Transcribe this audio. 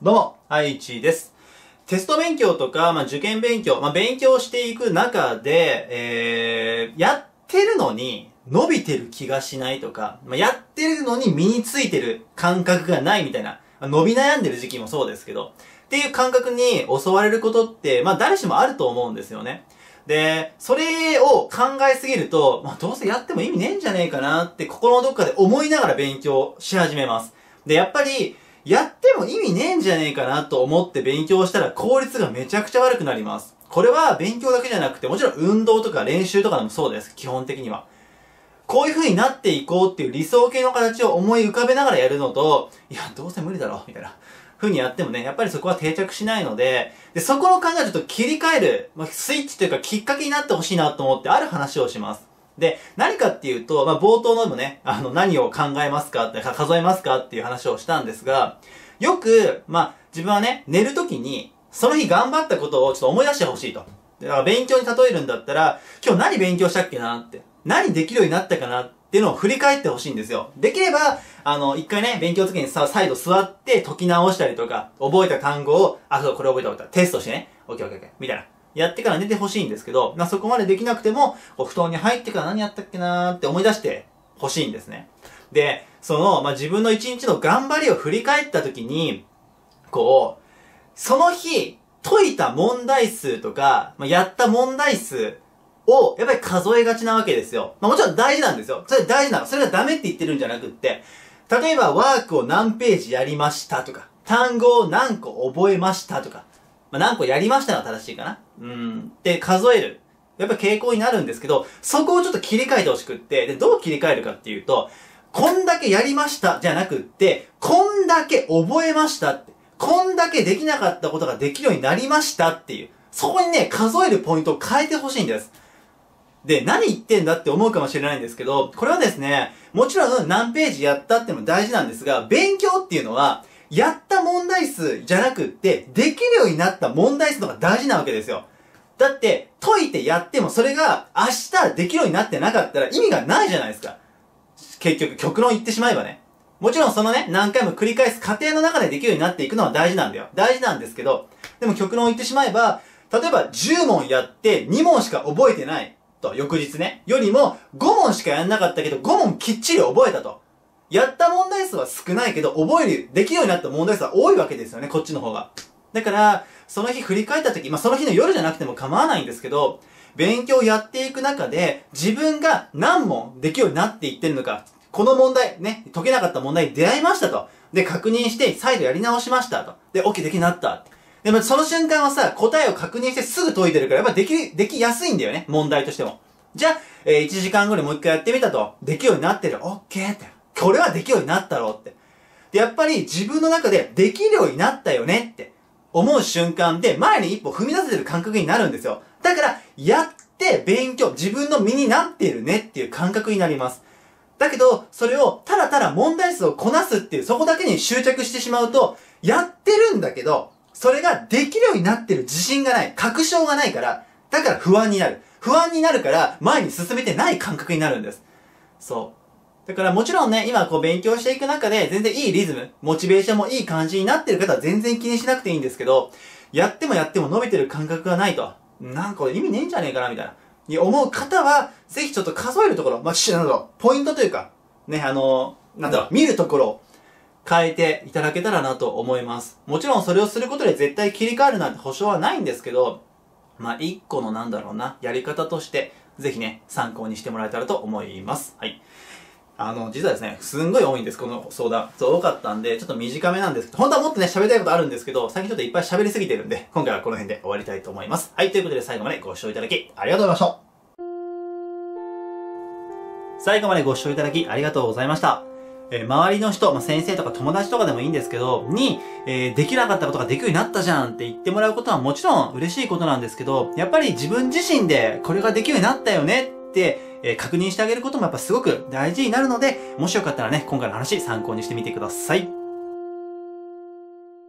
どうも、愛知です。テスト勉強とか、まあ、受験勉強、まあ、勉強していく中で、えー、やってるのに伸びてる気がしないとか、まあ、やってるのに身についてる感覚がないみたいな、まあ伸び悩んでる時期もそうですけど、っていう感覚に襲われることって、まあ、誰しもあると思うんですよね。で、それを考えすぎると、まあ、どうせやっても意味ねえんじゃねえかなって心のどっかで思いながら勉強し始めます。で、やっぱり、やっても意味ねえんじゃねえかなと思って勉強したら効率がめちゃくちゃ悪くなります。これは勉強だけじゃなくて、もちろん運動とか練習とかでもそうです。基本的には。こういう風になっていこうっていう理想系の形を思い浮かべながらやるのと、いや、どうせ無理だろ、みたいな。風にやってもね、やっぱりそこは定着しないので、で、そこの考えをちょっと切り替える、まあ、スイッチというかきっかけになってほしいなと思ってある話をします。で、何かっていうと、まあ、冒頭のもね、あの、何を考えますかって、数えますかっていう話をしたんですが、よく、まあ、自分はね、寝るときに、その日頑張ったことをちょっと思い出してほしいと。だから勉強に例えるんだったら、今日何勉強したっけなって。何できるようになったかなっていうのを振り返ってほしいんですよ。できれば、あの、一回ね、勉強の時にさ、再度座って解き直したりとか、覚えた単語を、あ、そう、これ覚えた覚えた。テストしてね。オッケーオッケーオッケー。みたいな。やってから寝てほしいんですけど、まあ、そこまでできなくても、こう布団に入ってから何やったっけなーって思い出してほしいんですね。で、その、まあ、自分の一日の頑張りを振り返った時に、こう、その日、解いた問題数とか、まあ、やった問題数を、やっぱり数えがちなわけですよ。まあ、もちろん大事なんですよ。それ大事なの。それがダメって言ってるんじゃなくって、例えばワークを何ページやりましたとか、単語を何個覚えましたとか、まあ、何個やりましたが正しいかな。うん。って数える。やっぱ傾向になるんですけど、そこをちょっと切り替えてほしくって、で、どう切り替えるかっていうと、こんだけやりましたじゃなくって、こんだけ覚えましたって。こんだけできなかったことができるようになりましたっていう。そこにね、数えるポイントを変えてほしいんです。で、何言ってんだって思うかもしれないんですけど、これはですね、もちろん何ページやったっても大事なんですが、勉強っていうのは、やった問題数じゃなくって、できるようになった問題数の方が大事なわけですよ。だって、解いてやってもそれが明日できるようになってなかったら意味がないじゃないですか。結局、極論言ってしまえばね。もちろんそのね、何回も繰り返す過程の中でできるようになっていくのは大事なんだよ。大事なんですけど、でも極論言ってしまえば、例えば10問やって2問しか覚えてないと、翌日ね、よりも5問しかやんなかったけど5問きっちり覚えたと。やった問題数は少ないけど、覚える、できるようになった問題数は多いわけですよね、こっちの方が。だから、その日振り返った時、まあ、その日の夜じゃなくても構わないんですけど、勉強やっていく中で、自分が何問できるようになっていってるのか、この問題、ね、解けなかった問題に出会いましたと。で、確認して、再度やり直しましたと。で、OK できなった。でも、その瞬間はさ、答えを確認してすぐ解いてるから、やっぱでき、できやすいんだよね、問題としても。じゃあ、えー1時間後にもう一回やってみたと。できるようになってる。OK って。これはできるようになったろうって。で、やっぱり自分の中でできるようになったよねって思う瞬間で前に一歩踏み出せてる感覚になるんですよ。だから、やって勉強、自分の身になっているねっていう感覚になります。だけど、それをただただ問題数をこなすっていう、そこだけに執着してしまうと、やってるんだけど、それができるようになってる自信がない、確証がないから、だから不安になる。不安になるから、前に進めてない感覚になるんです。そう。だからもちろんね、今こう勉強していく中で全然いいリズム、モチベーションもいい感じになってる方は全然気にしなくていいんですけど、やってもやっても伸びてる感覚がないと。なんかこれ意味ねえんじゃねえかなみたいな。に思う方は、ぜひちょっと数えるところ、まあ、しなんだろう、ポイントというか、ね、あのなんだろう、見るところを変えていただけたらなと思います。もちろんそれをすることで絶対切り替わるなんて保証はないんですけど、まあ、一個のなんだろうな、やり方として、ぜひね、参考にしてもらえたらと思います。はい。あの、実はですね、すんごい多いんです、この相談。そう、多かったんで、ちょっと短めなんですけど、本当はもっとね、喋りたいことあるんですけど、最近ちょっといっぱい喋りすぎてるんで、今回はこの辺で終わりたいと思います。はい、ということで最後までご視聴いただき、ありがとうございました。最後までご視聴いただき、ありがとうございました。えー周りの人、まあ、先生とか友達とかでもいいんですけど、に、えーできなかったことができるようになったじゃんって言ってもらうことはもちろん嬉しいことなんですけど、やっぱり自分自身でこれができるようになったよねって、えー確認してあげることもやっぱすごく大事になるので、もしよかったらね、今回の話参考にしてみてください。